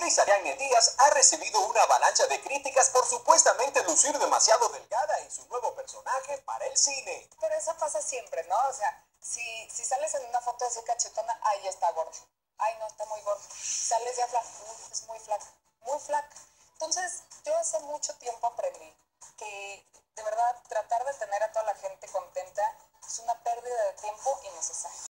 actriz Ariadne Díaz ha recibido una avalancha de críticas por supuestamente lucir demasiado delgada en su nuevo personaje para el cine. Pero eso pasa siempre, ¿no? O sea, si, si sales en una foto así cachetona, ahí está gordo. Ay, no, está muy gordo. Sales ya flaca, es muy flaca, muy flaca. Entonces, yo hace mucho tiempo aprendí que